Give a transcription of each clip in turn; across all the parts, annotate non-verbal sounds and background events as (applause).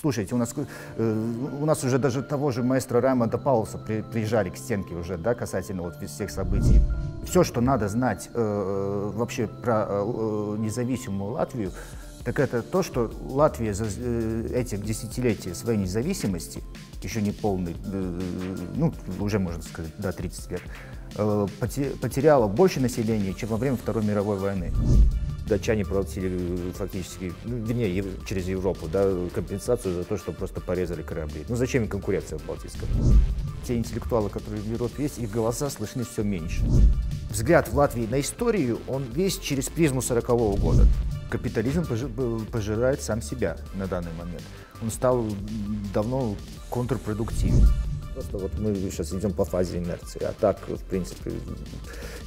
Слушайте, у нас, э, у нас уже даже того же маэстро Раймонда Паулса при, приезжали к стенке уже, да, касательно вот всех событий. Все, что надо знать э, вообще про э, независимую Латвию, так это то, что Латвия за э, эти десятилетия своей независимости, еще не полный, э, ну, уже можно сказать, да, 30 лет, э, потеряла больше населения, чем во время Второй мировой войны датчане платили фактически, ну, вернее, через Европу, да, компенсацию за то, что просто порезали корабли. Ну зачем им конкуренция в Балтийском? Те интеллектуалы, которые в Европе есть, их голоса слышны все меньше. Взгляд в Латвии на историю, он весь через призму 40-го года. Капитализм пожирает сам себя на данный момент. Он стал давно контрпродуктивен. Просто вот мы сейчас идем по фазе инерции. А так, в принципе,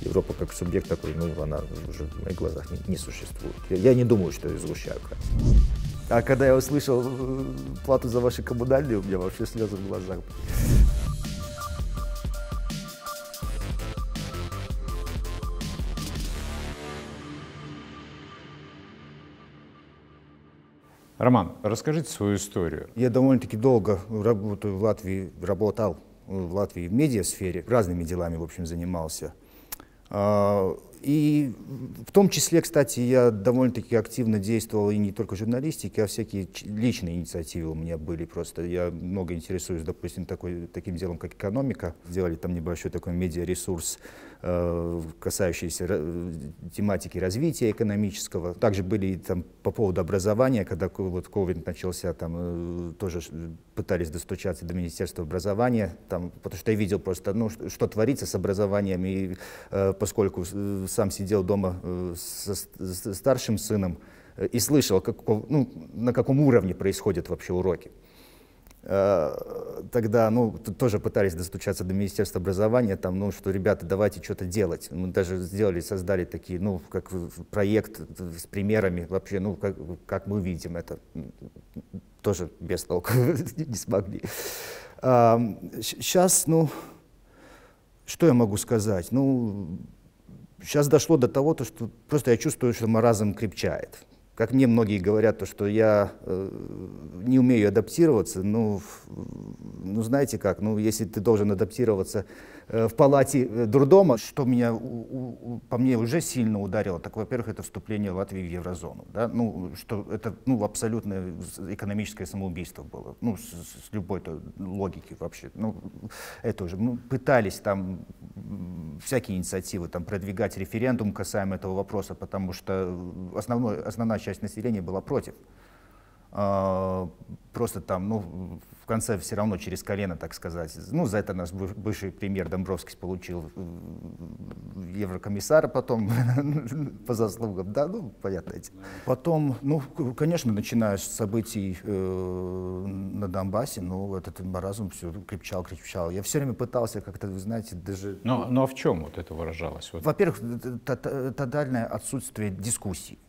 Европа как субъект такой, ну, она уже в моих глазах не, не существует. Я, я не думаю, что я сгущаю краску. А когда я услышал э, плату за ваши коммунальные, у меня вообще слезы в глазах. Роман, расскажите свою историю. Я довольно-таки долго работаю в Латвии, работал в Латвии в медиасфере, разными делами, в общем, занимался. А, и в том числе, кстати, я довольно-таки активно действовал и не только в журналистике, а всякие личные инициативы у меня были просто. Я много интересуюсь, допустим, такой, таким делом, как экономика. Сделали там небольшой такой медиаресурс, э, касающийся тематики развития экономического. Также были там по поводу образования, когда вот COVID начался, там э, тоже пытались достучаться до Министерства образования, там, потому что я видел просто, ну, что, что творится с образованием, и э, поскольку э, сам сидел дома э, со, со старшим сыном э, и слышал, как, ну, на каком уровне происходят вообще уроки. Э, тогда, ну, тоже пытались достучаться до Министерства образования, там, ну, что, ребята, давайте что-то делать. Мы даже сделали, создали такие, ну, как проект с примерами вообще, ну, как, как мы видим это. Тоже без толку (laughs) не смогли. Сейчас, ну, что я могу сказать? Ну, сейчас дошло до того, то, что просто я чувствую, что маразм крепчает. Как мне многие говорят, то, что я э, не умею адаптироваться, ну, ну, знаете как, ну, если ты должен адаптироваться Э, в палате э, дурдома, что меня, по мне уже сильно ударило, так, во-первых, это вступление Латвии в еврозону, да, ну, что это, ну, абсолютное экономическое самоубийство было, ну, с, с любой-то логики вообще, ну, это уже, ну, пытались там всякие инициативы, там, продвигать референдум касаемо этого вопроса, потому что основной, основная часть населения была против. А, просто там, ну, в конце все равно через колено, так сказать. Ну, за это наш бывший премьер Домбровский получил э, еврокомиссара потом (laughs) по заслугам, да, ну, понятно. Потом, ну, конечно, начиная с событий э, на Донбассе, ну, этот маразм все крепчал, крепчал. Я все время пытался как-то, вы знаете, даже... Но, но а в чем вот это выражалось? Во-первых, тотальное отсутствие дискуссий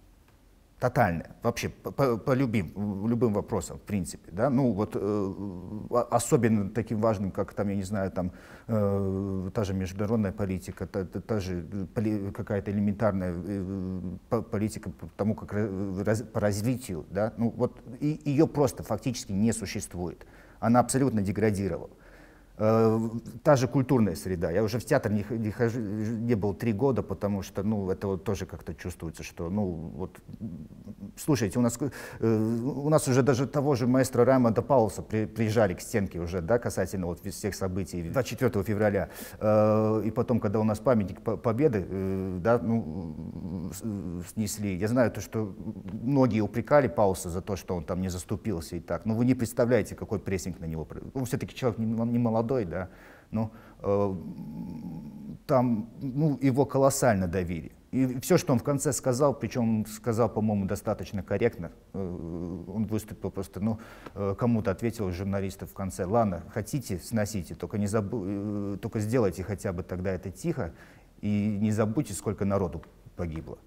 тотальная, вообще по, по любым, любым вопросам, в принципе. Да? Ну, вот, э, особенно таким важным, как там, я не знаю, там, э, та же международная политика, та, та, та же поли, какая-то элементарная э, политика по тому, как раз, по развитию, да? ну, вот, и, ее просто фактически не существует. Она абсолютно деградировала. Э, та же культурная среда. Я уже в театр не, не, хожу, не был три года, потому что, ну, это вот тоже как-то чувствуется, что, ну, вот, слушайте, у нас, э, у нас уже даже того же маэстро Раймонда Паулса при, приезжали к стенке уже, да, касательно вот всех событий 24 февраля. Э, и потом, когда у нас памятник Победы, да, ну, снесли, я знаю то, что многие упрекали Пауса за то, что он там не заступился и так, но вы не представляете, какой прессинг на него. Он все-таки человек не, не молодой, молодой, да, ну, э, там ну, его колоссально давили. И все, что он в конце сказал, причем сказал, по-моему, достаточно корректно, э, он выступил просто, ну, э, кому-то ответил из журналистов в конце, ладно, хотите, сносите, только, не забу э, только сделайте хотя бы тогда это тихо, и не забудьте, сколько народу погибло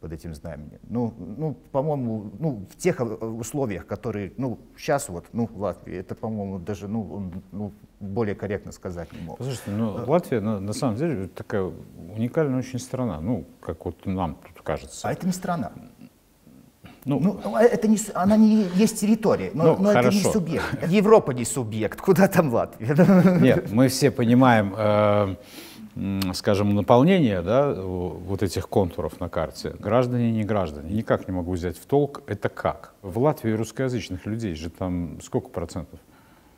под этим знаменем. Ну, ну по-моему, ну, в тех условиях, которые, ну, сейчас вот, ну, в Латвии, это, по-моему, даже, ну, он, ну, более корректно сказать не мог. Послушайте, ну, Латвия, на, на самом деле, такая уникальная очень страна, ну, как вот нам тут кажется. А это не страна. Ну, ну, это не, она не есть территория, но, ну, но это не субъект. Европа не субъект, куда там Латвия? (laughs) Нет, мы все понимаем, э, скажем, наполнение да, вот этих контуров на карте. Граждане, не граждане. Никак не могу взять в толк, это как? В Латвии русскоязычных людей же там сколько процентов?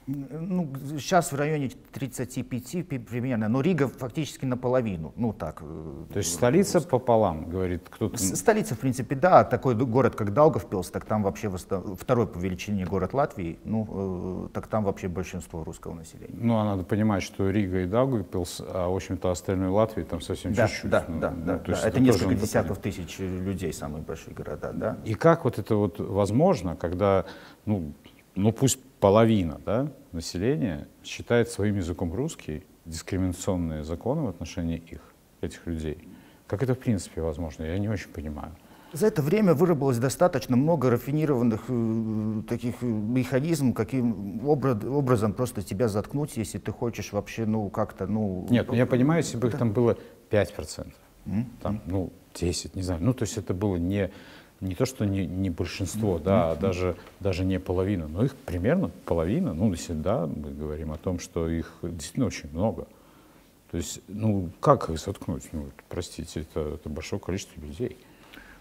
Ну, сейчас в районе 35 примерно, но Рига фактически наполовину, ну так. Э, То есть столица пополам, говорит кто-то? Столица, в принципе, да, такой город, как Даугавпилс, так там вообще второй по величине город Латвии, ну, э, так там вообще большинство русского населения. Ну, а надо понимать, что Рига и Даугавпилс, а, в общем-то, остальной Латвии там совсем да, чуть-чуть. Да, ну, да, ну, да, да. Это, это несколько десятков тысяч людей, самые большие города, да. И как вот это вот возможно, когда, ну, ну пусть половина да, населения считает своим языком русский, дискриминационные законы в отношении их, этих людей. Как это в принципе возможно? Я не очень понимаю. За это время выработалось достаточно много рафинированных э, таких механизмов, каким образ, образом просто тебя заткнуть, если ты хочешь вообще, ну, как-то, ну... Нет, ну, я понимаю, если бы их там было 5%, mm-hmm. там, ну, 10, не знаю, ну, то есть это было не не то, что не, не большинство, да, а даже, даже не половина, но их примерно половина, ну, если да, мы говорим о том, что их действительно очень много. То есть, ну, как их заткнуть? Ну, простите, это, это большое количество людей.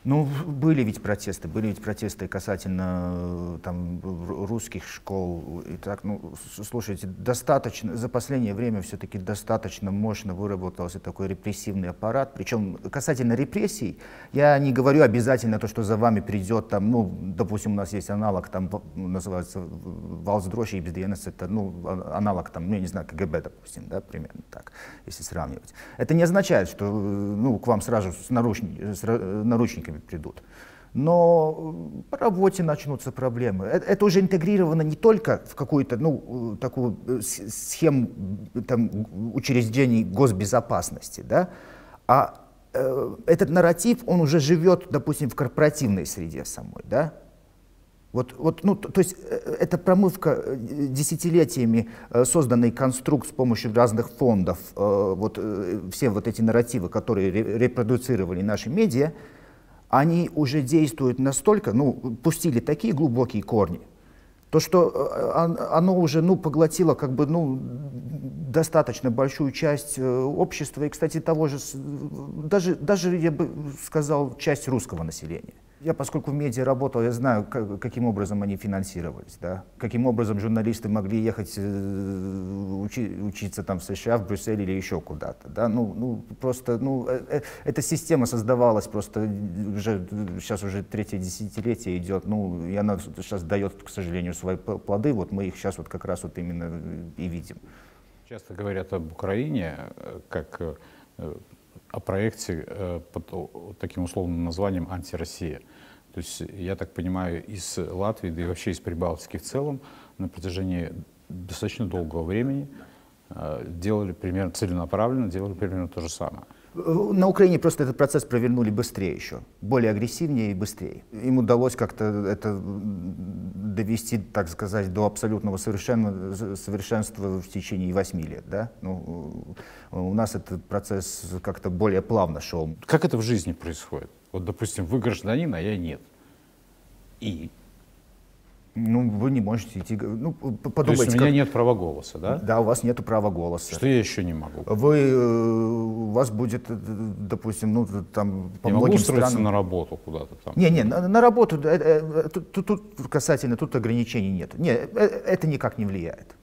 Ну, были ведь протесты, были ведь протесты касательно э, там, русских школ. И так, ну, слушайте, достаточно, за последнее время все-таки достаточно мощно выработался такой репрессивный аппарат. Причем касательно репрессий, я не говорю обязательно то, что за вами придет, там, ну, допустим, у нас есть аналог, там, называется Валсдрощи и Бездиенес, это, ну, а, аналог, там, ну, я не знаю, КГБ, допустим, да, примерно так, если сравнивать. Это не означает, что, ну, к вам сразу с, наручни, с наручниками придут. Но по работе начнутся проблемы. Это, это уже интегрировано не только в какую-то ну, такую э, схему там, учреждений госбезопасности, да, а э, этот нарратив, он уже живет, допустим, в корпоративной среде самой. Да? Вот, вот, ну, то, то есть э, это промывка э, десятилетиями созданный конструкт с помощью разных фондов, вот все вот эти нарративы, которые репродуцировали наши медиа, они уже действуют настолько, ну, пустили такие глубокие корни, то, что э, оно уже ну, поглотило как бы, ну, достаточно большую часть э, общества и, кстати, того же, даже, даже, я бы сказал, часть русского населения. Я, поскольку в медиа работал, я знаю, как, каким образом они финансировались, да? каким образом журналисты могли ехать э, учи, учиться там в США, в Брюссель или еще куда-то. Да? Ну, ну, просто, ну, э, э, эта система создавалась просто уже, сейчас уже третье десятилетие идет, ну, и она сейчас дает, к сожалению, свои плоды, вот мы их сейчас вот как раз вот именно и видим. Часто говорят об Украине как о проекте э, под таким условным названием «Антироссия». То есть, я так понимаю, из Латвии, да и вообще из Прибалтики в целом на протяжении достаточно долгого времени э, делали примерно целенаправленно, делали примерно то же самое. На Украине просто этот процесс провернули быстрее еще, более агрессивнее и быстрее. Им удалось как-то это довести, так сказать, до абсолютного совершенства в течение восьми лет. Да? Ну, у нас этот процесс как-то более плавно шел. Как это в жизни происходит? Вот, допустим, вы гражданин, а я нет. И ну, вы не можете идти. Ну, подумайте. То есть у меня как... нет права голоса, да? Да, у вас нет права голоса. Что я еще не могу? Вы, э, у вас будет, э, допустим, ну, там, по я многим могу устроиться странам... на работу куда-то там? Не, не, на, на работу, э, тут, тут, тут касательно, тут ограничений нет. Нет, это никак не влияет.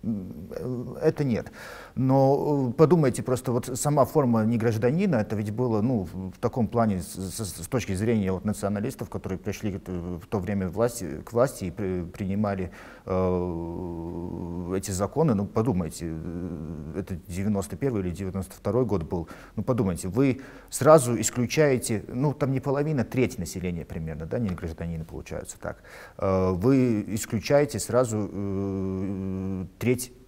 Это нет. Но подумайте просто, вот сама форма не гражданина, это ведь было, ну, в таком плане, с, с точки зрения вот, националистов, которые пришли в то время власти, к власти и при, при принимали э, эти законы, ну подумайте, э, это 91 или 92 год был, ну подумайте, вы сразу исключаете, ну там не половина, треть населения примерно, да, не гражданины получаются так, э, вы исключаете сразу э, треть э,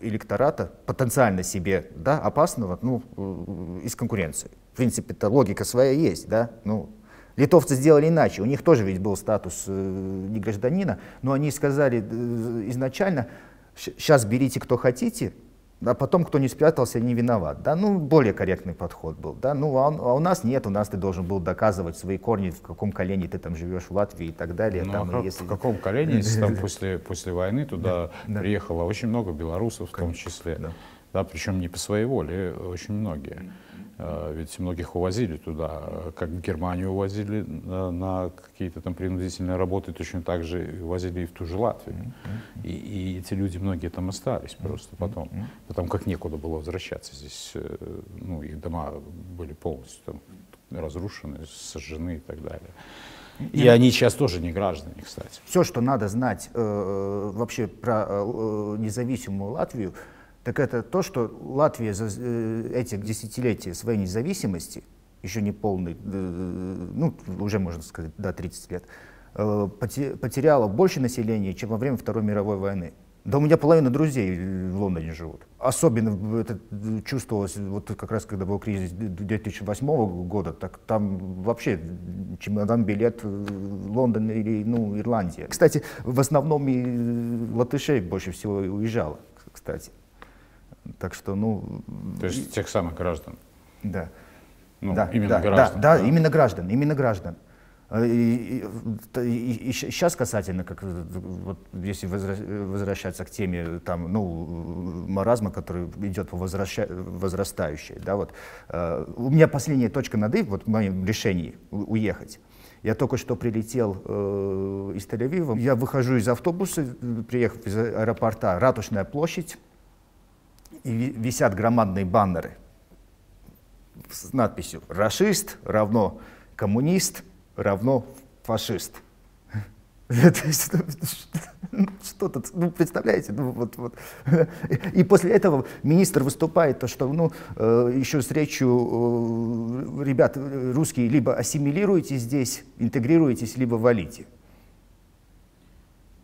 электората, потенциально себе да, опасного, ну, э, из конкуренции. В принципе, это логика своя есть, да, ну, Литовцы сделали иначе. У них тоже ведь был статус э, не гражданина, но они сказали э, изначально, сейчас берите кто хотите, А потом, кто не спрятался, не виноват. Да? Ну, более корректный подход был. Да? Ну, а, а у нас нет, у нас ты должен был доказывать свои корни, в каком колене ты там живешь в Латвии и так далее. Ну, там, а как, если... в каком колене, если там после, после войны туда Да. приехало очень много белорусов в том Конечно, числе. да. Да, причем не по своей воле, очень многие. А, Ведь многих увозили туда, а, как в Германию увозили на, на какие-то там принудительные работы, точно так же увозили и в ту же Латвию. И, и эти люди, многие там остались просто потом, потому как некуда было возвращаться. Здесь э, ну, их дома были полностью там разрушены, сожжены и так далее. И они сейчас тоже не граждане, кстати. Все, что надо знать э, вообще про э, независимую Латвию, так это то, что Латвия за э, эти десятилетия своей независимости, еще не полный, э, ну, уже можно сказать, да, 30 лет, э, поте- потеряла больше населения, чем во время Второй мировой войны. Да у меня половина друзей в Лондоне живут. Особенно это чувствовалось вот как раз, когда был кризис 2008 года, так там вообще чемодан, билет Лондон или ну, Ирландия. Кстати, в основном и латышей больше всего уезжало, кстати. Так что, ну, То есть тех самых граждан. да. Ну, да, именно да, граждан. Да, да, именно граждан, именно граждан. Э, И, сейчас касательно, как вот, если возвращаться к теме там, ну, маразма, который идет по возвраща- возрастающей, да, вот, э, у меня последняя точка над «и» вот в моем решении уехать. Я только что прилетел э, из Тель-Авива. Я выхожу из автобуса, приехав из аэропорта, Ратушная площадь, и ви- висят громадные баннеры с надписью «Рашист равно коммунист равно фашист». (laughs) Ну, Что тут, ну, представляете, ну, вот, вот. И после этого министр выступает, то, что, ну, э, еще с речью, э, ребят, э, русские, либо ассимилируете здесь, интегрируетесь, либо валите.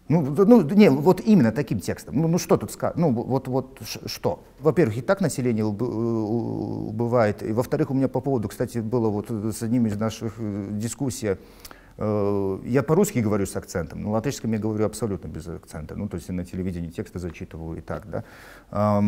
Ну, ну, не, вот именно таким текстом. Ну, ну что тут сказать? Ну, вот, вот что? Во-первых, и так население у- убывает. И во-вторых, у меня по поводу, кстати, было вот с одним из наших э, дискуссия. Э, Я по-русски говорю с акцентом, на латышском я говорю абсолютно без акцента. Ну, то есть я на телевидении тексты зачитываю и так, да. У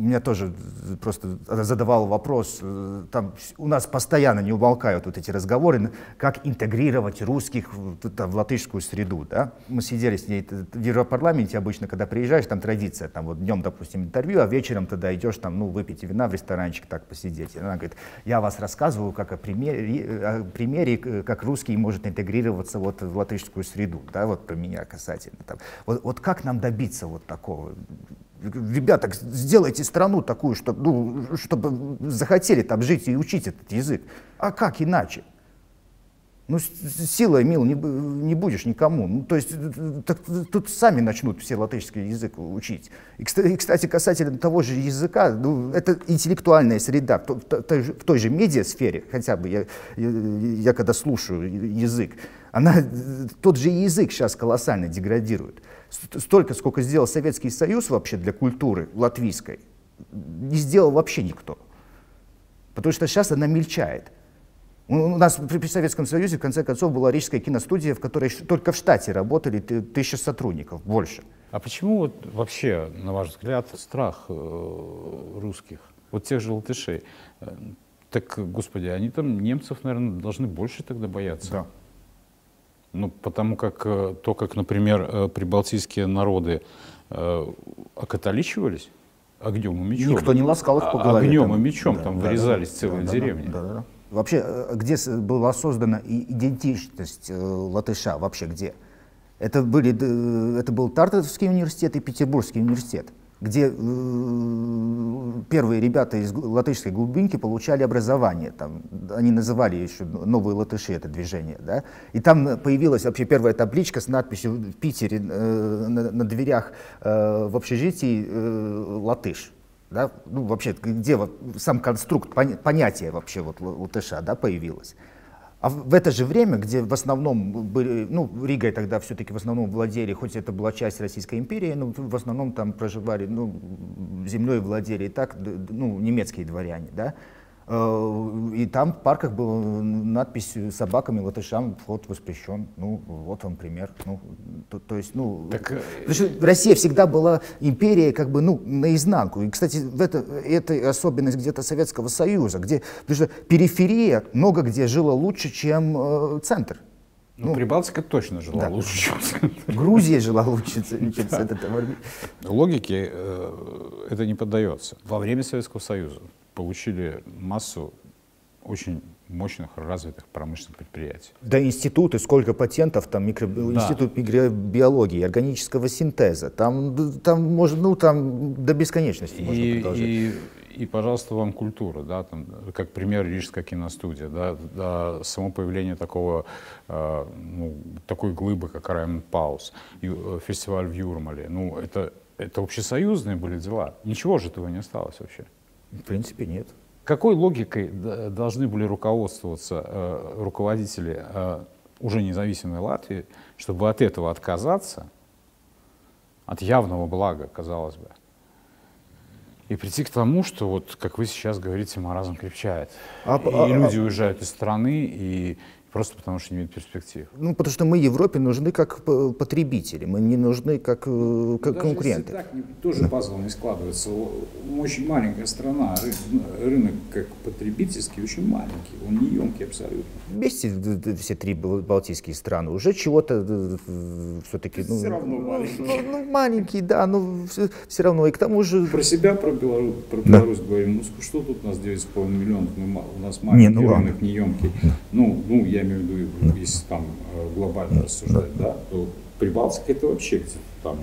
меня тоже просто задавал вопрос, э, там у нас постоянно не умолкают вот эти разговоры, как интегрировать русских в, там, в латышскую среду, да. Мы сидели с ней в Европарламенте обычно, когда приезжаешь, там традиция, там вот днем, допустим, интервью, а вечером тогда идешь там, ну, выпить вина в ресторанчик, так посидеть. И она говорит, я вас рассказываю как о примере, о примере как русский может интегрироваться вот в латышскую среду, да, вот про меня касательно. Там. Вот, вот как нам добиться вот такого? Ребята, сделайте страну такую, чтобы, ну, чтобы захотели там жить и учить этот язык. А как иначе? Ну, силой, мил, не, не будешь никому. Ну, то есть э, так, э, тут сами начнут все латышский язык учить. И, кста- и, кстати, касательно того же языка, ну, это интеллектуальная среда в, в то- той же- медиасфере, хотя бы я, я, я когда слушаю язык, она, э, тот же язык сейчас колоссально деградирует. Ст- Столько, сколько сделал Советский Союз вообще для культуры латвийской, не сделал вообще никто. Потому что сейчас она мельчает. У нас при, Советском Союзе, в конце концов, была Рижская киностудия, в которой только в штате работали ты- тысяча сотрудников, больше. А почему вот вообще, на ваш взгляд, страх э, русских, вот тех же латышей, э, так, господи, они там немцев, наверное, должны больше тогда бояться? Ну, потому как э, то, как, например, э, прибалтийские народы э, окатоличивались огнем и мечом. Никто не ласкал их по А- голове. Огнем там. и мечом Да, там да, вырезались да, целые да, деревни. да, да, да. Вообще, где была создана идентичность латыша, вообще где? Это, были, это был Тартовский университет и Петербургский университет, где первые ребята из латышской глубинки получали образование. Там, они называли еще новые латыши это движение. Да? И там э, появилась вообще первая табличка с надписью в Питере э, на, на дверях э, в общежитии э, «Латыш». Да? Ну, вообще, где вот сам конструкт, поня- понятие вообще вот ла- латыша да, появилось. А в это же время, где в основном были, ну, Ригой тогда все-таки в основном владели, хоть это была часть Российской империи, но в основном там проживали, ну, землей владели и так, ну, немецкие дворяне, да. Э, и там в парках была надпись «Собаками, латышам вход воспрещен». Ну, вот вам пример. Ну, то, то есть, ну, так... Э, потому что Россия всегда была империей как бы, ну, наизнанку. И, кстати, в это, это особенность где-то Советского Союза, где, потому что периферия много где жила лучше, чем э, центр. Ну, ну, Прибалтика точно жила да. лучше, чем центр. Грузия жила лучше, чем (laughs) центр. Логике э, это не поддается. Во время Советского Союза получили массу очень мощных развитых промышленных предприятий. Да, институты, сколько патентов, там микро... да. институт микробиологии, органического синтеза, там, там может, ну там до бесконечности и, можно продолжать. И, и, пожалуйста, вам культура, да, там, как пример Рижская киностудия, да, да, само появление такого, э, ну, такой глыбы, как Раймонд Паус, э, фестиваль в Юрмале, ну, это, это общесоюзные были дела. Ничего же этого не осталось вообще. В принципе, нет. Какой логикой должны были руководствоваться э, руководители э, уже независимой Латвии, чтобы от этого отказаться, от явного блага, казалось бы, и прийти к тому, что вот, как вы сейчас говорите, маразм крепчает. А, и а, люди а, уезжают из страны, и Просто потому что не видят перспектив. Ну, потому что мы Европе нужны как потребители, мы не нужны как, э, как Даже конкуренты. Если так не, тоже пазл не складывается. Очень маленькая страна, рынок как потребительский очень маленький, он не емкий абсолютно. Вместе все три балтийские страны уже чего-то все-таки... Ну, все равно маленький. Ну, ну, маленький, да, но все, все равно. И к тому же... Про себя, про Беларусь, про Беларусь да. говорим. Ну, что тут у нас 9,5 миллионов, мы, у нас маленький не, ну, рынок, не емкий. Ну, ну, я я имею в виду, если там э, глобально рассуждать, да, то Прибалтика это вообще где-то там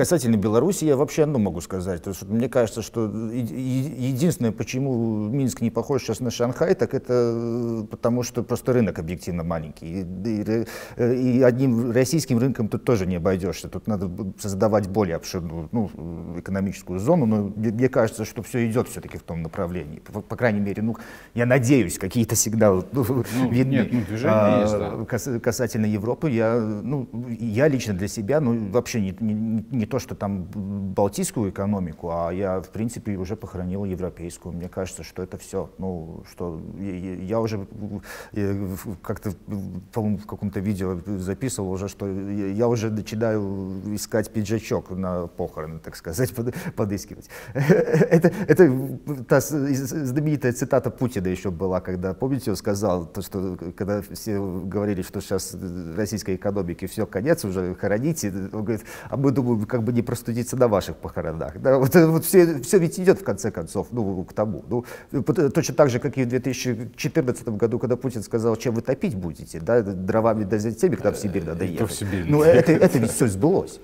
Касательно Беларуси я вообще одно могу сказать. То, что мне кажется, что единственное, почему Минск не похож сейчас на Шанхай, так это э, потому, что просто рынок объективно маленький. И, и, э, и одним российским рынком тут тоже не обойдешься. Тут надо создавать более обширную ну, экономическую зону, но мне кажется, что все идет все-таки в том направлении. По, по крайней мере, ну, я надеюсь, какие-то сигналы ну, (laughs) ну, видны. Нет, ну, движение а, есть, да. Касательно Европы, я, ну, я лично для себя ну, вообще не, не не то, что там балтийскую экономику, а я, в принципе, уже похоронил европейскую. Мне кажется, что это все. Ну, что я, уже как-то, по-моему, в каком-то видео записывал уже, что я уже начинаю искать пиджачок на похороны, так сказать, под, подыскивать. (laughs) Это, это та знаменитая цитата Путина еще была, когда, помните, он сказал, то, что когда все говорили, что сейчас российской экономике все, конец, уже хороните, он говорит, а мы думаем, как бы не простудиться на ваших похоронах. Да, вот, вот все, все ведь идет в конце концов ну, к тому. Ну, точно так же, как и в 2014 году, когда Путин сказал, чем вы топить будете, да, дровами до теми, когда в Сибирь надо ехать. Сибирь. Ну, это, это ведь все сбылось.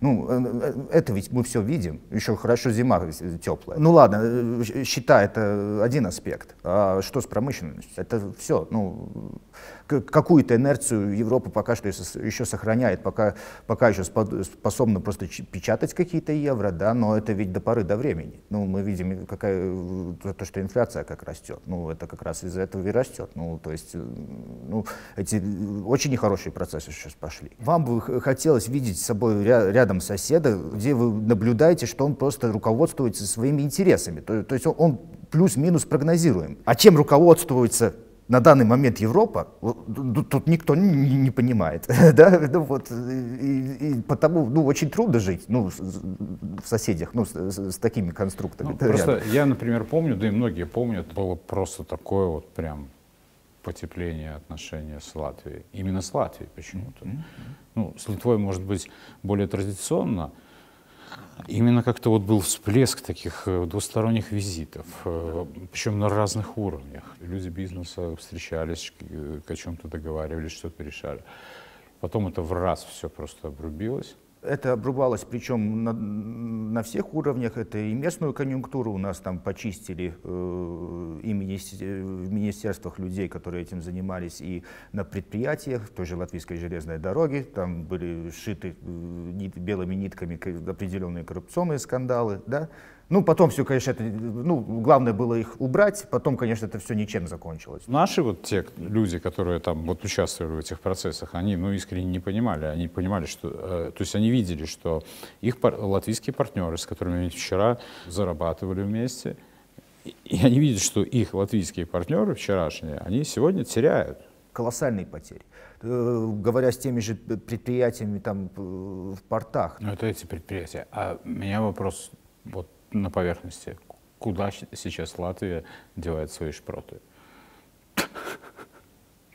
Ну, э, это ведь мы все видим. Еще хорошо зима теплая. Ну ладно, э, считай, это один аспект. А что с промышленностью? Это все. Ну, какую-то инерцию Европа пока что еще сохраняет, пока, пока еще способна просто печатать какие-то евро, да, но это ведь до поры до времени. Ну, мы видим, какая, то, что инфляция как растет. Ну, это как раз из-за этого и растет. Ну, то есть, ну, эти очень нехорошие процессы сейчас пошли. Вам бы хотелось видеть с собой рядом соседа, где вы наблюдаете, что он просто руководствуется своими интересами. То, то есть он, он плюс-минус прогнозируем. А чем руководствуется на данный момент Европа, тут никто не, не понимает, (laughs) да, ну вот, и, и потому, ну, очень трудно жить, ну, в соседях, ну, с, с такими конструктами. Ну, просто рядом. я, например, помню, да и многие помнят, было просто такое вот прям потепление отношения с Латвией, именно с Латвией почему-то. Mm-hmm. Ну, с Литвой, может быть, более традиционно, Именно как-то вот был всплеск таких э, двусторонних визитов, э, причем на разных уровнях. Люди бизнеса встречались, э, о чем-то договаривались, что-то решали. Потом это в раз все просто обрубилось. Это обрубалось, причем на, на всех уровнях. Это и местную конъюнктуру у нас там почистили э, и министер, в министерствах людей, которые этим занимались, и на предприятиях, в той же Латвийской железной дороге. Там были сшиты э, белыми нитками определенные коррупционные скандалы. Да? Ну, потом все, конечно, это, ну, главное было их убрать, потом, конечно, это все ничем закончилось. Наши вот те люди, которые там вот участвовали в этих процессах, они, ну, искренне не понимали, они понимали, что, э, то есть они видели, что их пар, латвийские партнеры, с которыми они вчера зарабатывали вместе, и они видят, что их латвийские партнеры вчерашние, они сегодня теряют. Колоссальные потери. Э, говоря с теми же предприятиями там э, в портах. Ну, это эти предприятия. А у меня вопрос вот на поверхности. Куда сейчас Латвия девает свои шпроты?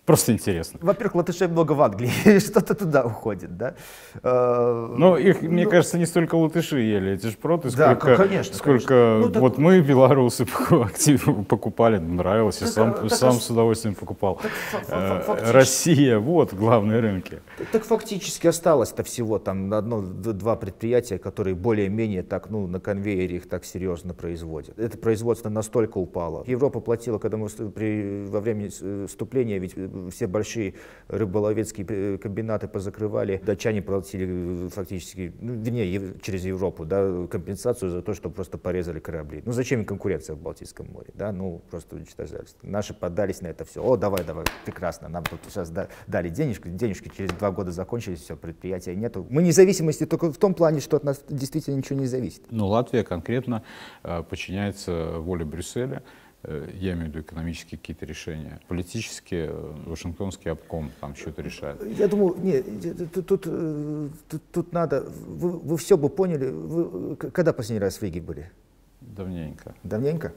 Просто интересно. Во-первых, латышей много в Англии, (laughs) что-то туда уходит, да? Э, ну, их, мне ну, кажется, не столько латыши ели эти шпроты, сколько, да, конечно, сколько конечно. Ну, вот так... мы, белорусы, (laughs) активно покупали, нравилось, так, и сам, так, сам с удовольствием покупал. Так, э, Россия, вот главные рынки. Так, так фактически осталось-то всего там одно-два предприятия, которые более-менее так, ну, на конвейере их так серьезно производят. Это производство настолько упало. Европа платила, когда мы при, во время э, вступления, ведь все большие рыболовецкие комбинаты позакрывали, датчане платили фактически, ну, вернее, через Европу, да, компенсацию за то, что просто порезали корабли. Ну зачем им конкуренция в Балтийском море, да, ну просто уничтожательство. Наши поддались на это все. О, давай, давай, прекрасно, нам тут сейчас дали денежки, денежки через два года закончились, все, предприятия нету. Мы независимости только в том плане, что от нас действительно ничего не зависит. Ну, Латвия конкретно э, подчиняется воле Брюсселя. Э, я имею в виду экономические какие-то решения. Политические, э, Вашингтонский обком там что-то решает. Я думаю, нет, тут, тут, э, тут, тут надо, вы, вы все бы поняли, вы, когда последний раз в Риге были? Давненько. Давненько?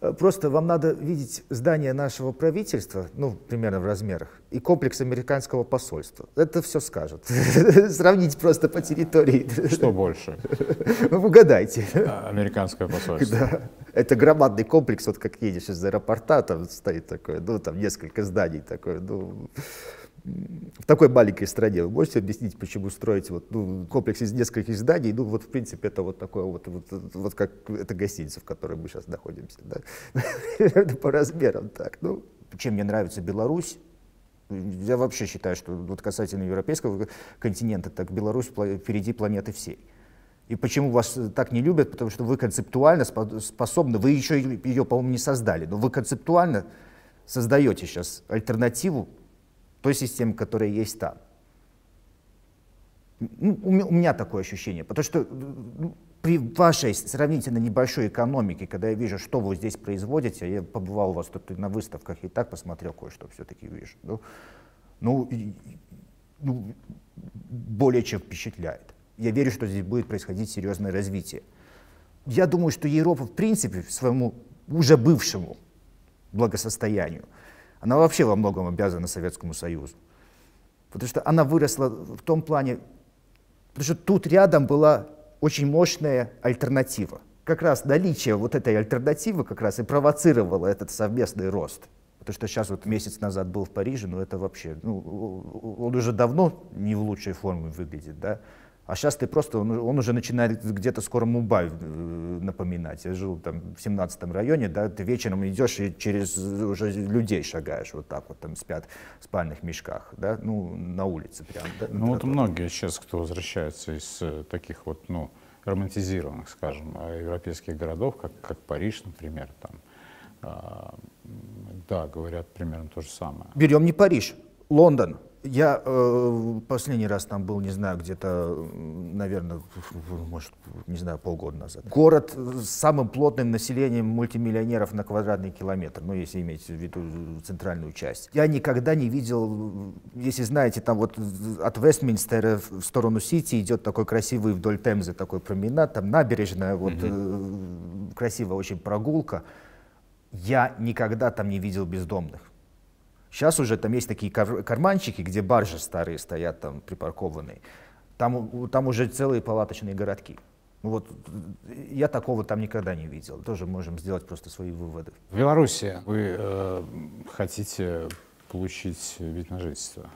Э, просто вам надо видеть здание нашего правительства, ну, примерно в размерах, и комплекс американского посольства. Это все скажет. (laughs) Сравнить просто по территории. Что больше? (laughs) Угадайте. А, американское посольство. Да. Это громадный комплекс, вот как едешь из аэропорта, там стоит такое, ну, там несколько зданий такое, ну, в такой маленькой стране. Вы можете объяснить, почему строить вот, ну, комплекс из нескольких зданий? Ну, вот, в принципе, это вот такое вот, вот, вот как это гостиница, в которой мы сейчас находимся. Да? (laughs) По размерам так. Ну, чем мне нравится Беларусь, я вообще считаю, что вот касательно европейского континента, так Беларусь впереди планеты всей. И почему вас так не любят? Потому что вы концептуально способны, вы еще ее, по-моему, не создали, но вы концептуально создаете сейчас альтернативу той системы, которая есть там. Ну, у меня такое ощущение, потому что ну, при вашей сравнительно небольшой экономике, когда я вижу, что вы здесь производите, я побывал у вас тут на выставках и так посмотрел кое-что, все-таки вижу. Ну, ну, ну, более чем впечатляет. Я верю, что здесь будет происходить серьезное развитие. Я думаю, что Европа, в принципе, своему уже бывшему благосостоянию, она вообще во многом обязана Советскому Союзу. Потому что она выросла в том плане, потому что тут рядом была очень мощная альтернатива. Как раз наличие вот этой альтернативы как раз и провоцировало этот совместный рост. Потому что сейчас вот месяц назад был в Париже, но это вообще, ну, он уже давно не в лучшей форме выглядит, да. А сейчас ты просто, он, он уже начинает где-то скоро Мумбай э, напоминать. Я жил там в 17 районе, да, ты вечером идешь и через уже людей шагаешь вот так вот, там спят в спальных мешках, да, ну, на улице прям. Да, ну, вот многие сейчас, кто возвращается из э, таких вот, ну, романтизированных, скажем, э, европейских городов, как, как Париж, например, там, а, да, говорят примерно то же самое. Берем не Париж, Лондон. Я э, последний раз там был, не знаю, где-то, наверное, может, не знаю, полгода назад. Город с самым плотным населением мультимиллионеров на квадратный километр, ну, если иметь в виду центральную часть. Я никогда не видел, если знаете, там вот от Вестминстера в сторону Сити идет такой красивый вдоль Темзы такой променад, там набережная, вот mm-hmm. э, красивая очень прогулка. Я никогда там не видел бездомных. Сейчас уже там есть такие карманчики, где баржи старые стоят там припаркованные. Там, там уже целые палаточные городки. Ну вот я такого там никогда не видел. Тоже можем сделать просто свои выводы. В Беларуси вы э, хотите получить вид на жительство?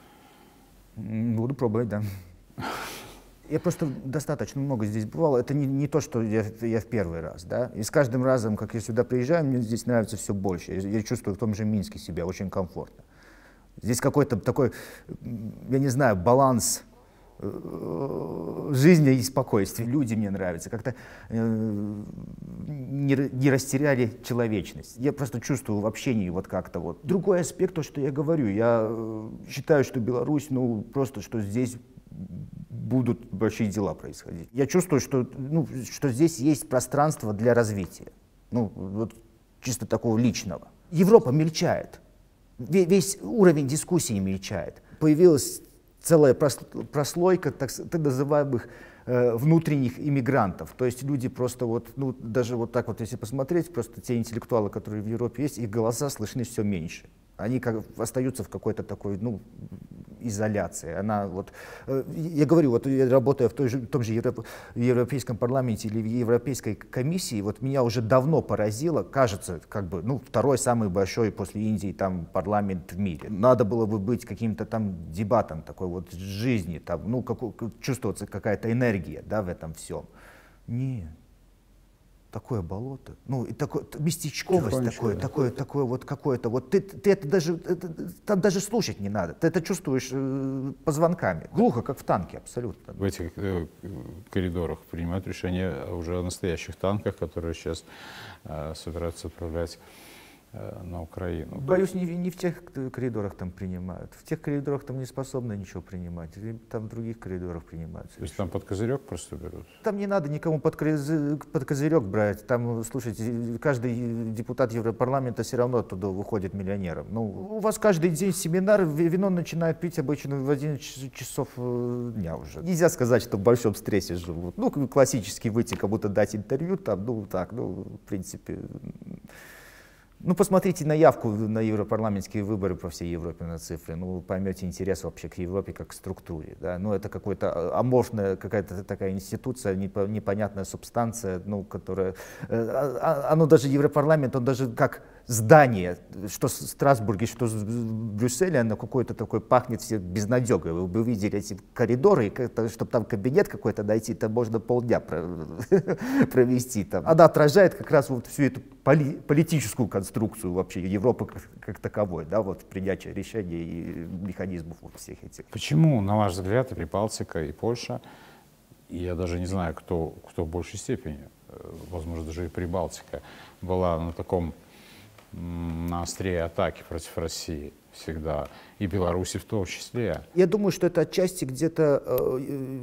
Буду пробовать, да. Я просто достаточно много здесь бывал. Это не, не то, что я, я в первый раз. Да? И с каждым разом, как я сюда приезжаю, мне здесь нравится все больше. Я, я чувствую в том же Минске себя очень комфортно. Здесь какой-то такой, я не знаю, баланс э, жизни и спокойствия. Люди мне нравятся, как-то э, не, растеряли человечность. Я просто чувствую в общении вот как-то вот. Другой аспект, то, что я говорю, я э, считаю, что Беларусь, ну, просто, что здесь будут большие дела происходить. Я чувствую, что, ну, что здесь есть пространство для развития. Ну, вот чисто такого личного. Европа мельчает, весь уровень дискуссии мельчает. Появилась целая прослойка так, так называемых э, внутренних иммигрантов. То есть люди просто вот, ну даже вот так вот, если посмотреть, просто те интеллектуалы, которые в Европе есть, их голоса слышны все меньше. Они как, остаются в какой-то такой, ну, изоляции. Она вот, э, я говорю, вот я работаю в, той же, в том же Европ, Европейском парламенте или в Европейской комиссии, вот меня уже давно поразило, кажется, как бы, ну, второй самый большой после Индии там парламент в мире. Надо было бы быть каким-то там дебатом такой вот жизни, там, ну, как, чувствоваться какая-то энергия, да, в этом всем. Нет такое болото, ну и такое местечковость такое, да. такое, такое вот какое-то, вот ты, ты это даже, это, там даже слушать не надо, ты это чувствуешь э, позвонками, глухо, как в танке, абсолютно. В этих э, коридорах принимают решения уже о настоящих танках, которые сейчас э, собираются отправлять на Украину. Боюсь, не, не в тех коридорах там принимают. В тех коридорах там не способны ничего принимать. Там в других коридорах принимаются. То есть там под козырек просто берут? Там не надо никому под, под козырек брать. Там, слушайте, каждый депутат Европарламента все равно оттуда выходит миллионером. Ну, у вас каждый день семинар, вино начинают пить обычно в 11 часов э, дня уже. Нельзя сказать, что в большом стрессе живут. Ну, классически выйти, кому-то дать интервью, там, ну, так, ну, в принципе... Ну, посмотрите на явку на европарламентские выборы по всей Европе на цифры. Ну, поймете интерес вообще к Европе как к структуре. Да? Ну, это какая-то а, аморфная какая-то такая институция, непонятная субстанция, ну, которая... Э, а, а, оно даже, Европарламент, он даже как здание, что в Страсбурге, что в Брюсселе, оно какое-то такое пахнет все безнадегой. Вы бы увидели эти коридоры, и чтобы там кабинет какой-то найти, там можно полдня (laughs) провести. Там. Она отражает как раз вот всю эту поли политическую конструкцию вообще Европы как, как таковой, да, вот принятие решений и механизмов вот всех этих. Почему, на ваш взгляд, и Прибалтика, и Польша, и я даже не знаю, кто, кто в большей степени, э, возможно, даже и Прибалтика, была на таком на острие атаки против России всегда, и Беларуси в том числе. Я думаю, что это отчасти где-то, э,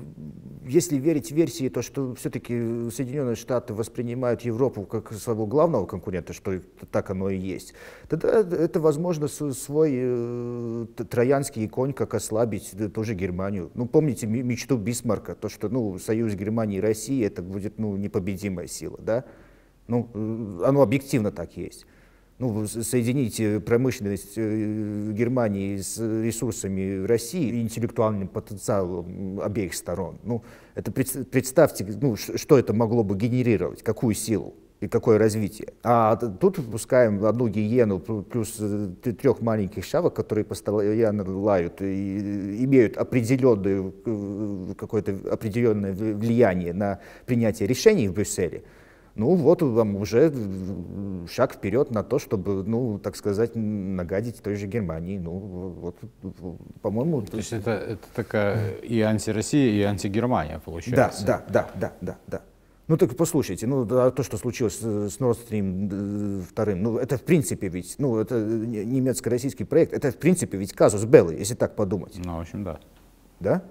если верить версии, то, что все-таки Соединенные Штаты воспринимают Европу как своего главного конкурента, что так оно и есть, тогда это, возможно, свой э, троянский конь, как ослабить тоже Германию. Ну, помните мечту Бисмарка, то, что ну, союз Германии и России, это будет ну, непобедимая сила, да? Ну, э, оно объективно так есть ну, соединить промышленность э, Германии с ресурсами России, интеллектуальным потенциалом обеих сторон. Ну, это представьте, ну, что это могло бы генерировать, какую силу и какое развитие. А тут выпускаем одну гиену плюс э, трех маленьких шавок, которые постоянно лают и имеют определенное э, какое-то определенное влияние на принятие решений в Брюсселе ну вот вам уже шаг вперед на то, чтобы, ну, так сказать, нагадить той же Германии. Ну, вот, по-моему... То есть это, это такая и антироссия, и антигермания получается? Да, да, да, да, да, да. Ну так послушайте, ну да, то, что случилось с Nord Stream 2, ну это в принципе ведь, ну это немецко-российский проект, это в принципе ведь казус Беллы, если так подумать. Ну, в общем, да. Да?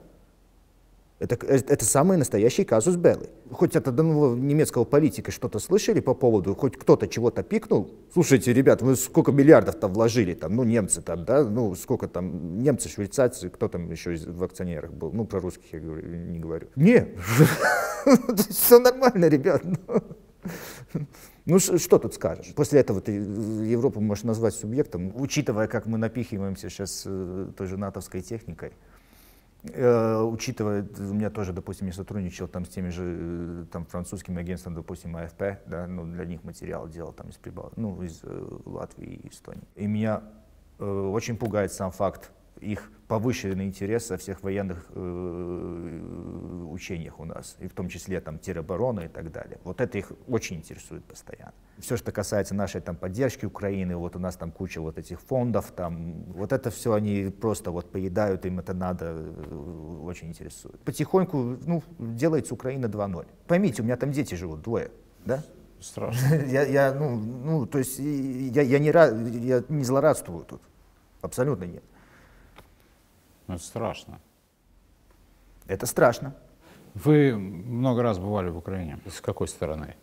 Это, это самый настоящий казус Беллы. Хоть от одного немецкого политика что-то слышали по поводу, хоть кто-то чего-то пикнул. Слушайте, ребят, вы сколько миллиардов там вложили, там, ну, немцы там, да, ну, сколько там, немцы, швейцарцы, кто там еще в акционерах был, ну, про русских я говорю, не говорю. Не, (laughs) все нормально, ребят. Ну, что тут скажешь? После этого ты Европу можешь назвать субъектом, учитывая, как мы напихиваемся сейчас э, той же натовской техникой. Э, учитывая, у меня тоже, допустим, я сотрудничал там с теми же э, там, французскими агентством, допустим, АФП, да, ну, для них материал делал там из, Прибал... ну, из э, Латвии и Эстонии. И меня э, очень пугает сам факт их повышенный интерес во всех военных э, учениях у нас, и в том числе там тероборона и так далее. Вот это их очень интересует постоянно. Все, что касается нашей там поддержки Украины, вот у нас там куча вот этих фондов, там, вот это все они просто вот поедают, им это надо, э, очень интересует. Потихоньку, ну, делается Украина 2.0. Поймите, у меня там дети живут, двое, да? Страшно. (laughs) Я, я, ну, ну, то есть я, я, не, я не злорадствую тут, абсолютно нет. Ну, это страшно. Это страшно. Вы много раз бывали в Украине. С какой стороны?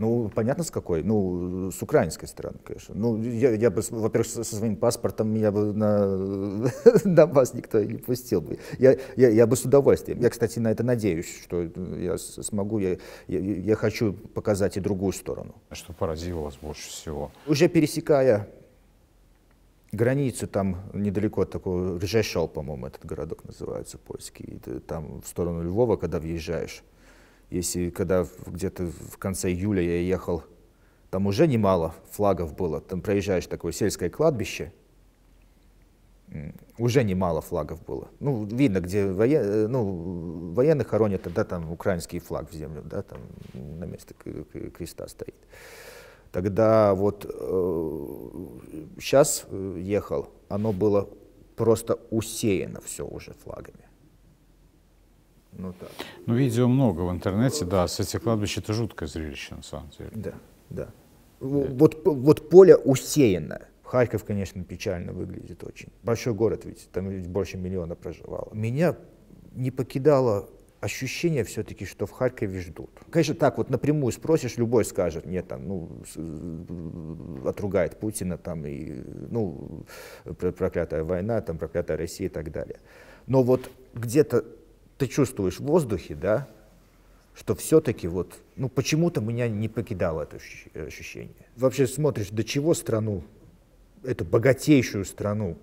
Ну, понятно, с какой. Ну, с украинской стороны, конечно. Ну, я, я бы, во-первых, со, своим паспортом меня бы на (laughs) Донбасс никто не пустил бы. Я, я, я бы с удовольствием. Я, кстати, на это надеюсь, что я смогу. Я, я, я хочу показать и другую сторону. Что поразило вас больше всего? Уже пересекая границу, там недалеко от такого Ржешал, по-моему, этот городок называется польский, там в сторону Львова, когда въезжаешь, если когда где-то в конце июля я ехал, там уже немало флагов было. Там проезжаешь такое сельское кладбище, уже немало флагов было. Ну, видно, где воен, э, ну, военных хоронят, тогда там украинский флаг в землю, да, там на месте креста стоит. Тогда вот э, сейчас э, ехал, оно было просто усеяно все уже флагами. Ну, так. ну, видео много в интернете, да, с этих кладбищ это жуткое зрелище, на самом деле. Да, да. Вот, вот поле усеяно. Харьков, конечно, печально выглядит очень. Большой город ведь, там ведь больше миллиона проживало. Меня не покидало ощущение все-таки, что в Харькове ждут. Конечно, так вот напрямую спросишь, любой скажет, нет, там, ну, отругает Путина, там, и, ну, проклятая война, там, проклятая Россия и так далее. Но вот где-то ты чувствуешь в воздухе, да, что все-таки вот, ну почему-то меня не покидало это ощущение. Вообще смотришь, до чего страну, эту богатейшую страну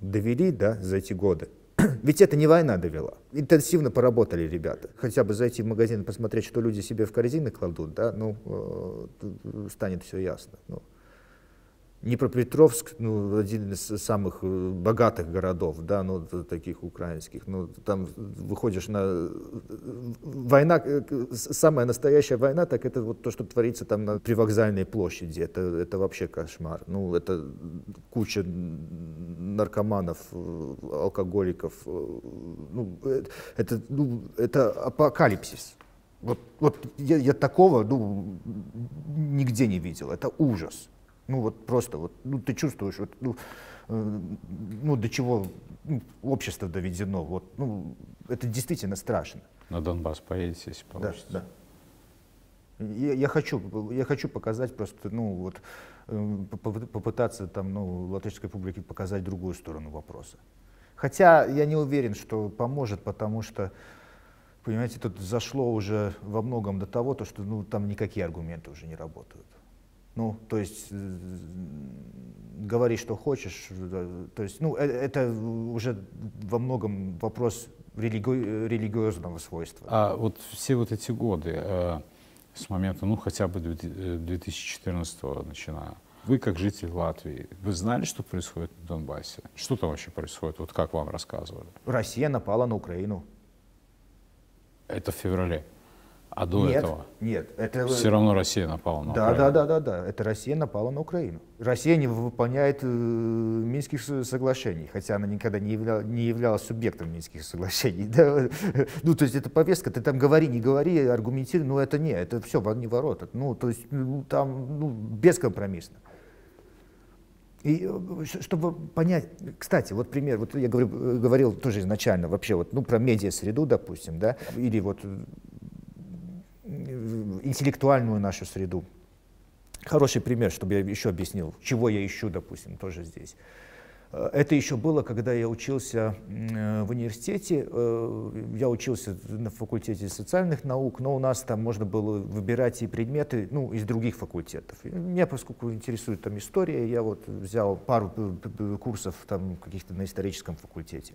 довели, да, за эти годы. (clears throat) Ведь это не война довела. Интенсивно поработали ребята. Хотя бы зайти в магазин и посмотреть, что люди себе в корзины кладут, да, ну, э, станет все ясно. Ну. Днепропетровск, ну, один из самых э, богатых городов, да, ну, таких украинских. Ну, там выходишь на... Э, война, э, самая настоящая война, так это вот то, что творится там на привокзальной площади. Это, это вообще кошмар. Ну, это куча наркоманов, алкоголиков. Ну, это, ну, это апокалипсис. Вот, вот я, я такого ну, нигде не видел. Это ужас. Ну вот просто, вот, ну ты чувствуешь, вот, ну, э, ну до чего ну, общество доведено. Вот, ну, это действительно страшно. На Донбасс поедете, если получится. Да, да. Я, я, хочу, я хочу показать просто, ну вот, э, попытаться там, ну, Латышской Республике показать другую сторону вопроса. Хотя я не уверен, что поможет, потому что, понимаете, тут зашло уже во многом до того, то, что ну, там никакие аргументы уже не работают. Ну, то есть э, говори, что хочешь. То есть, ну, э, это уже во многом вопрос религи религиозного свойства. А вот все вот эти годы, э, с момента, ну, хотя бы 2014 начиная, вы, как житель Латвии, вы знали, что происходит в Донбассе? Что там вообще происходит? Вот как вам рассказывали? Россия напала на Украину. Это в феврале? А до нет, этого? Нет, это... Все равно Россия напала на да, Украину. Да, да, да, да, это Россия напала на Украину. Россия не выполняет э, Минских соглашений, хотя она никогда не, явля, не являлась субъектом Минских соглашений. (laughs) Да? Ну, то есть это повестка, ты там говори, не говори, аргументируй, ну это не, это все в одни ворота. Ну, то есть ну, там ну, бескомпромиссно. И э, чтобы понять, кстати, вот пример, вот я говорю, э, говорил тоже изначально вообще вот, ну, про медиа-среду, допустим, да, или вот интеллектуальную нашу среду. Хороший пример, чтобы я еще объяснил, чего я ищу, допустим, тоже здесь. Э, это еще было, когда я учился э, в университете. Э, я учился на факультете социальных наук, но у нас там можно было выбирать и предметы ну, из других факультетов. Меня, поскольку интересует там история, я вот взял пару курсов там каких-то на историческом факультете.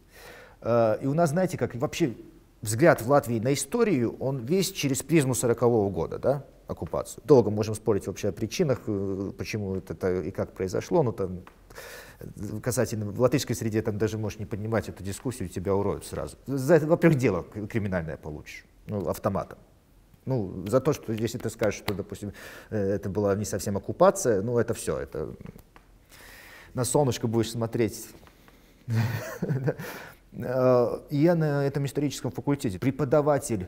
И у нас, знаете, как вообще взгляд в Латвии на историю, он весь через призму 40-го года, да, оккупацию. Долго можем спорить вообще о причинах, э, почему это и как произошло, но там э, касательно в латышской среде там даже можешь не поднимать эту дискуссию, тебя уроют сразу. За это, во-первых, дело криминальное получишь, ну, автоматом. Ну, за то, что если ты скажешь, что, допустим, э, это была не совсем оккупация, ну, это все, это на солнышко будешь смотреть. (laughs) Э, я на этом историческом факультете преподаватель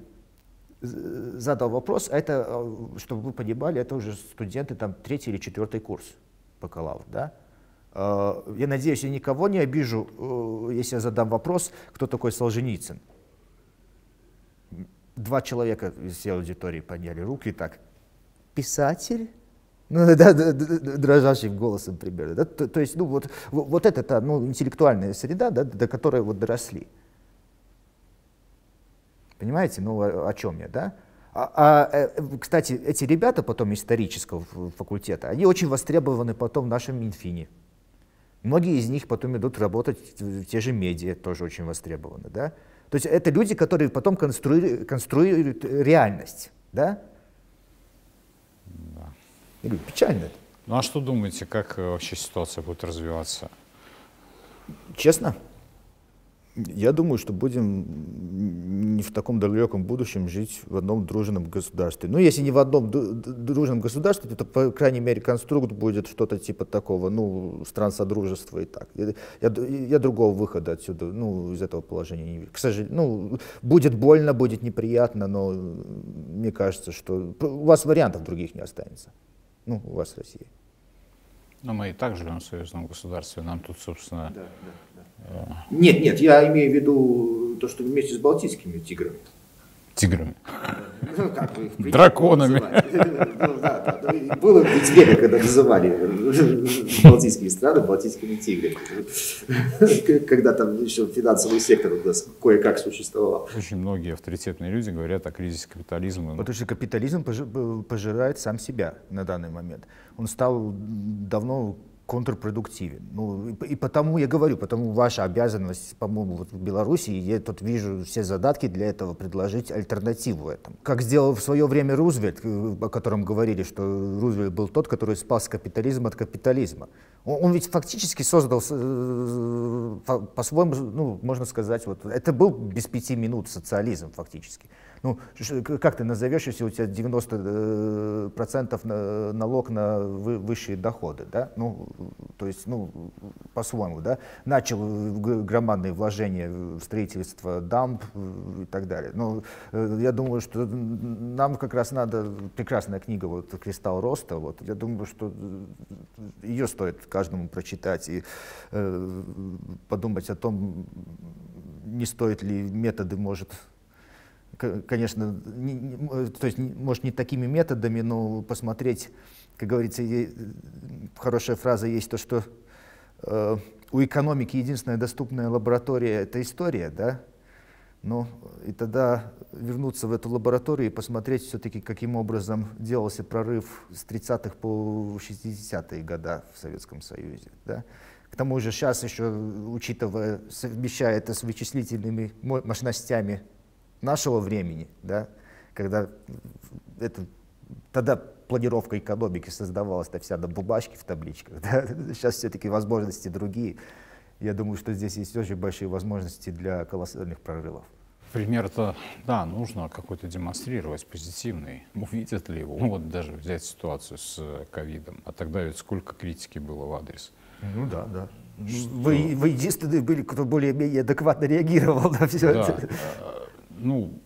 задал вопрос, а это, э, чтобы вы понимали, это уже студенты, там, третий или четвертый курс бакалавр, да? Э, я надеюсь, я никого не обижу, если я задам вопрос, кто такой Солженицын. Два человека из всей аудитории подняли руки так. писатель, ну, да, да, дрожащим голосом примерно. Да? То, то есть, ну, вот, вот это та, ну, интеллектуальная среда, да, до которой вот доросли. Понимаете, ну, о, о чем я, да? А, а, э, кстати, эти ребята потом исторического факультета, они очень востребованы потом в нашем Минфине. Многие из них потом идут работать в те же медиа, тоже очень востребованы, да? То есть это люди, которые потом конструируют, конструируют реальность, да? Я говорю, печально. Ну а что думаете, как э, вообще ситуация будет развиваться? Честно? Я думаю, что будем не в таком далеком будущем жить в одном дружном государстве. Ну, если не в одном дружном государстве, то, по крайней мере, конструкт будет что-то типа такого, ну, стран Содружества и так. Я, я, я другого выхода отсюда, ну, из этого положения не вижу. К сожалению, ну, будет больно, будет неприятно, но мне кажется, что у вас вариантов других не останется. Ну, у вас Россия. Но мы и так живем в союзном государстве, нам тут, собственно, да, да нет, нет, я имею в виду то, что вместе с балтийскими тиграми. Тиграми. Ну, как Драконами. Ну, да, да, да. Было ведь века, когда называли балтийские страны балтийскими тиграми. Когда там еще финансовый сектор у нас кое-как существовал. Очень многие авторитетные люди говорят о кризисе капитализма. Потому что капитализм пожирает сам себя на данный момент. Он стал давно контрпродуктивен. Ну, и, потому я говорю, потому ваша обязанность, по-моему, вот в Беларуси, я тут вижу все задатки для этого предложить альтернативу этому. Как сделал в свое время Рузвельт, э, о котором говорили, что Рузвельт был тот, который спас капитализм от капитализма. Он, он ведь фактически создал, э, по-своему, ну, можно сказать, вот, это был без пяти минут социализм фактически. Ну, как ты назовешь, если у тебя 90% э, налог на высшие доходы, да? Ну, то есть, ну, по-своему, да? Начал громадные вложения в строительство дамб и так далее. Но э, я думаю, что нам как раз надо, прекрасная книга, вот «Кристалл роста», вот, я думаю, что ее стоит каждому прочитать и э, подумать о том, не стоит ли методы, может, конечно, не, не, то есть, может, не такими методами, но посмотреть, как говорится, хорошая фраза есть то, что э, у экономики единственная доступная лаборатория — это история, да? Ну, и тогда вернуться в эту лабораторию и посмотреть все-таки, каким образом делался прорыв с 30-х по 60-е годы в Советском Союзе, да? К тому же сейчас еще, учитывая, совмещая это с вычислительными мощностями нашего времени, да, когда это, тогда планировка экономики создавалась-то вся на бумажке в табличках, (laughs) да? сейчас все-таки возможности другие. Я думаю, что здесь есть очень большие возможности для колоссальных прорывов. Пример-то, да, нужно какой-то демонстрировать позитивный. Увидят ли его? Вот даже взять ситуацию с э, ковидом. А тогда ведь сколько критики было в адрес. Ну да, да. Что... Вы, вы единственные были, кто более-менее адекватно реагировал на все да. это ну,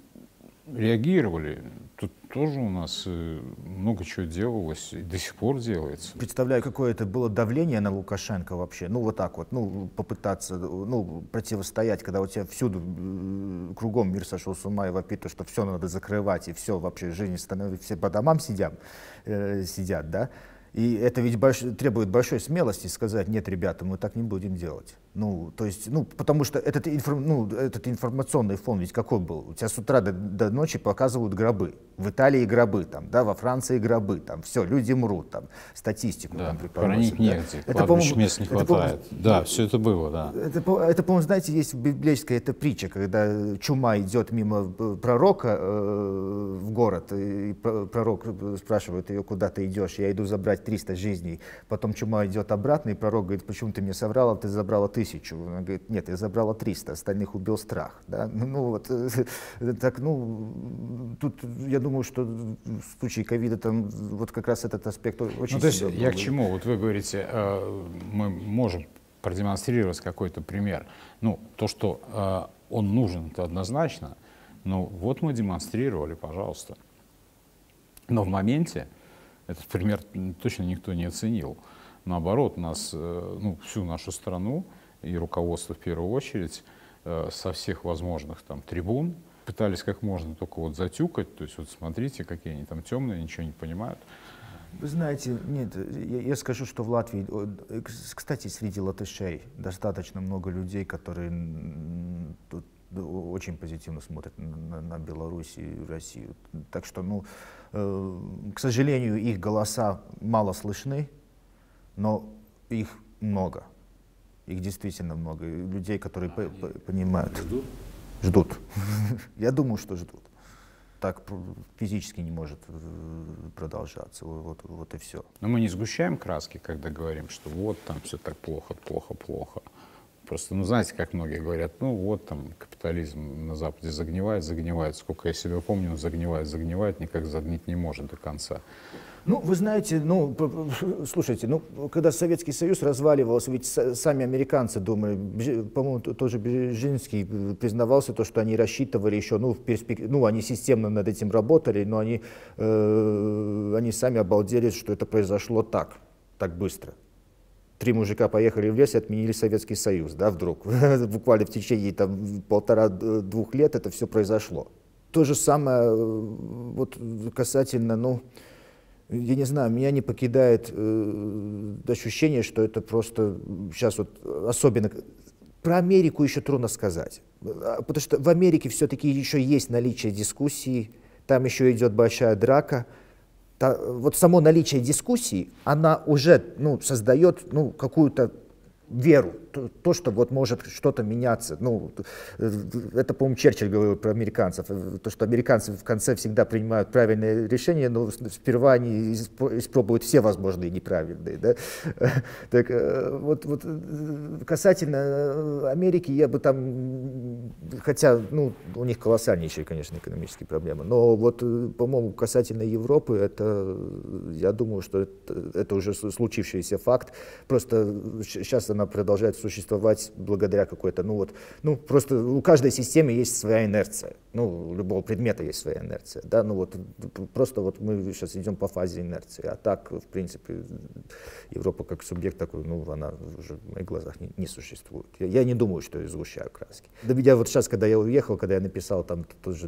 реагировали. Тут тоже у нас э, много чего делалось и до сих пор делается. Представляю, какое это было давление на Лукашенко вообще. Ну, вот так вот, ну, попытаться, ну, противостоять, когда у тебя всюду, э, кругом мир сошел с ума и вопит, что все надо закрывать, и все вообще, жизнь становится, все по домам сидят, э, сидят, да. И это ведь больш... требует большой смелости сказать, нет, ребята, мы так не будем делать. Ну, то есть, ну, потому что этот, информ... ну, этот информационный фон ведь какой был? У тебя с утра до, до ночи показывают гробы. В Италии гробы, там, да, во Франции гробы, там, все, люди мрут, там, статистику да, там преподносят. Да. негде, это, кладбищ мест не хватает. Это, да, все это было, да. Это, это по-моему, знаете, есть библейская эта притча, когда чума идет мимо э, пророка э, в город, и пророк спрашивает ее, куда ты идешь, я иду забрать 300 жизней. Потом чума идет обратно, и пророк говорит, почему ты мне соврала, ты забрала тысячу. Она говорит, нет, я забрала 300, остальных убил страх. Да? Ну, ну вот, так, ну, тут, я думаю, что в случае ковида там вот как раз этот аспект очень ну, то есть я к чему? Вот вы говорите, э, мы можем продемонстрировать какой-то пример. Ну, то, что э, он нужен, это однозначно. Но вот мы демонстрировали, пожалуйста. Но в моменте этот пример точно никто не оценил. Наоборот, нас, э, ну, всю нашу страну и руководство в первую очередь э, со всех возможных там трибун пытались как можно только вот затюкать, то есть вот смотрите, какие они там темные, ничего не понимают. Вы знаете, нет, я, я скажу, что в Латвии, кстати, среди латышей достаточно много людей, которые тут очень позитивно смотрят на, на Беларусь и Россию. Так что, ну, э, к сожалению, их голоса мало слышны, но их много. Их действительно много. Людей, которые по понимают. Ждут? Ждут. (laughs) Я думаю, что ждут. Так физически не может э, продолжаться. Вот, вот и все. Но мы не сгущаем краски, когда говорим, что вот там все так плохо, плохо, плохо. Просто, ну, знаете, как многие говорят, ну, вот там капитализм на Западе загнивает, загнивает. Сколько я себя помню, загнивает, загнивает, никак загнить не может до конца. Ну, вы знаете, ну, слушайте, ну, когда Советский Союз разваливался, ведь сами американцы думали, по-моему, тоже Бежинский признавался, то, что они рассчитывали еще, ну, в перспек... ну они системно над этим работали, но они, э, они сами обалдели, что это произошло так, так быстро три мужика поехали в лес и отменили Советский Союз, да, вдруг. (laughs) Буквально в течение там полтора-двух лет это все произошло. То же самое э, вот касательно, ну, я не знаю, меня не покидает э, ощущение, что это просто сейчас вот особенно про Америку еще трудно сказать, а, потому что в Америке все-таки еще есть наличие дискуссии, там еще идет большая драка, вот само наличие дискуссии, она уже ну, создает ну, какую-то веру, то, то, что вот может что-то меняться. Ну, это, по-моему, Черчилль говорил про американцев, то, что американцы в конце всегда принимают правильные решения, но сперва они испробуют все возможные неправильные. Да? (laughs) Так э, вот, вот касательно Америки, я бы там, хотя ну, у них колоссальнейшие, конечно, экономические проблемы, но вот, по-моему, касательно Европы, это, я думаю, что это, это уже случившийся факт. Просто сейчас она продолжает существовать благодаря какой-то, ну вот, ну просто у каждой системы есть своя инерция, ну у любого предмета есть своя инерция, да, ну вот просто вот мы сейчас идем по фазе инерции, а так, в принципе, Европа как субъект такой, ну она уже в моих глазах не, не существует. Я, я не думаю, что я сгущаю краски. Да я вот сейчас, когда я уехал, когда я написал там тоже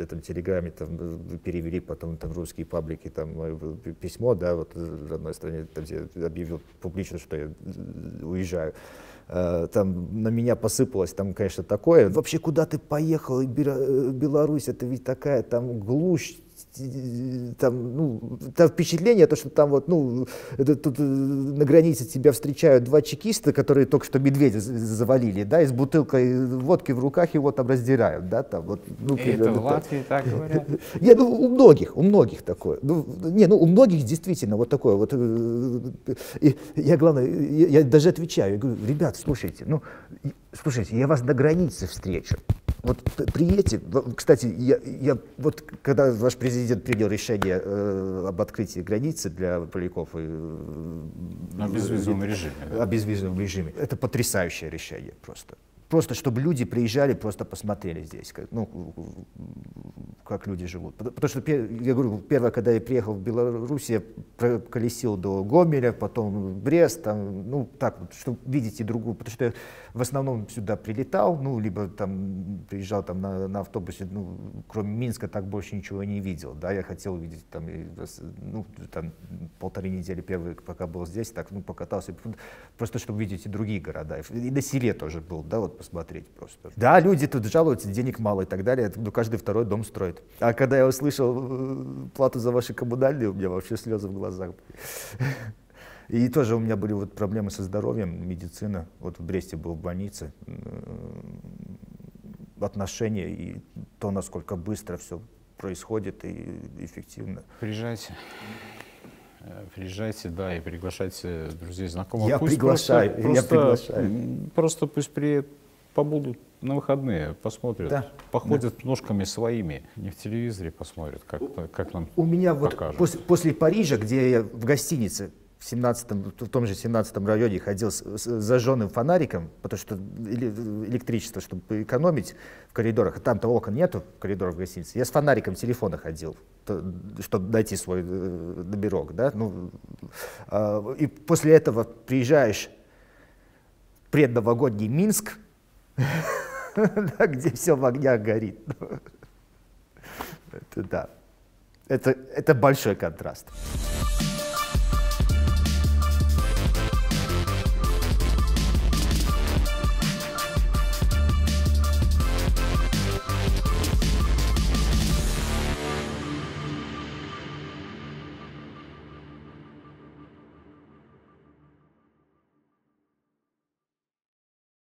этом телеграме, там перевели потом там русские паблики, там письмо, да, вот в одной стране, там, где объявил публично, что я уезжаю. Э, там на меня посыпалось, там, конечно, такое. Вообще, куда ты поехал? Э, Беларусь, это ведь такая там глушь, там, ну, там впечатление, то, что там вот, ну, это, тут э, на границе тебя встречают два чекиста, которые только что медведя завалили, да, и с бутылкой водки в руках его там раздирают, да, там вот. Ну, и это в Латвии так говорят? (laughs) Не, ну, у многих, у многих такое. Ну, не, ну, у многих действительно вот такое вот. Э, и я, главное, я, я даже отвечаю, я говорю, ребят, слушайте, ну, слушайте, я вас на границе встречу. Вот приедете, кстати, я, я, вот когда ваш президент принял решение э, об открытии границы для поляков и э, о безвизовом режиме, да? о безвизовом режиме, это потрясающее решение просто просто чтобы люди приезжали, просто посмотрели здесь, как, ну, как люди живут. Потому что, я говорю, первое, когда я приехал в Беларусь, я проколесил до Гомеля, потом Брест, там, ну, так вот, чтобы видеть и другую, потому что я в основном сюда прилетал, ну, либо там приезжал там на, на автобусе, ну, кроме Минска так больше ничего не видел, да, я хотел увидеть там, ну, там полторы недели первые, пока был здесь, так, ну, покатался, просто чтобы видеть и другие города, и на селе тоже был, да, вот посмотреть просто. Да, люди тут жалуются, денег мало и так далее, ну, каждый второй дом строит. А когда я услышал э, плату за ваши коммунальные, у меня вообще слезы в глазах. (laughs) И тоже у меня были вот проблемы со здоровьем, медицина. Вот в Бресте был в больнице. Отношения и то, насколько быстро все происходит и эффективно. Приезжайте. Э, приезжайте, да, и приглашайте друзей, знакомых. Я пусть приглашаю, просто, я приглашаю. Просто пусть приедут побудут на выходные, посмотрят, да. походят да. ножками своими, не в телевизоре посмотрят, как, как нам У меня покажут. вот после, после Парижа, где я в гостинице в, 17 в том же 17 районе ходил с, с зажженным фонариком, потому что электричество, чтобы экономить в коридорах, там-то окон нету в коридорах в гостинице, я с фонариком телефона ходил, то, чтобы найти свой э, номерок, да, ну, э, и после этого приезжаешь в предновогодний Минск, (laughs) где все в огнях горит. (laughs) Это да. Это, это большой контраст.